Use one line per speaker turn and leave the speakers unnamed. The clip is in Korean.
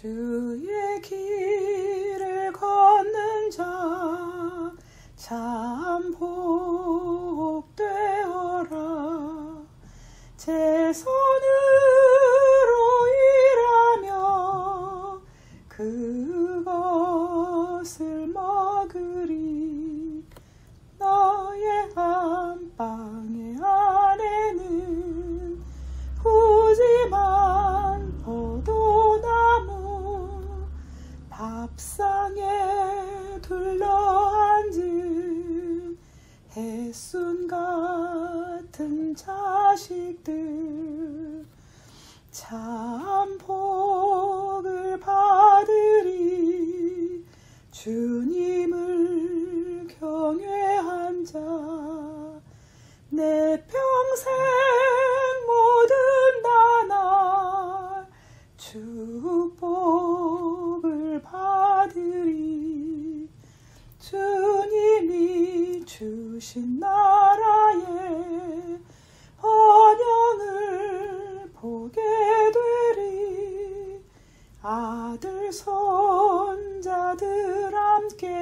주의 길을 걷는 자 참 복되어라. 제 손으로 일하며 그것을 먹으리. 너의 아 해순 같은 자식들 참 복을 받으리. 주님을 경외한 자 내 평생 모든 나날 축복을 받으리. 주님이 주신 나라의 번영을 보게 되리. 아들 손자들 함께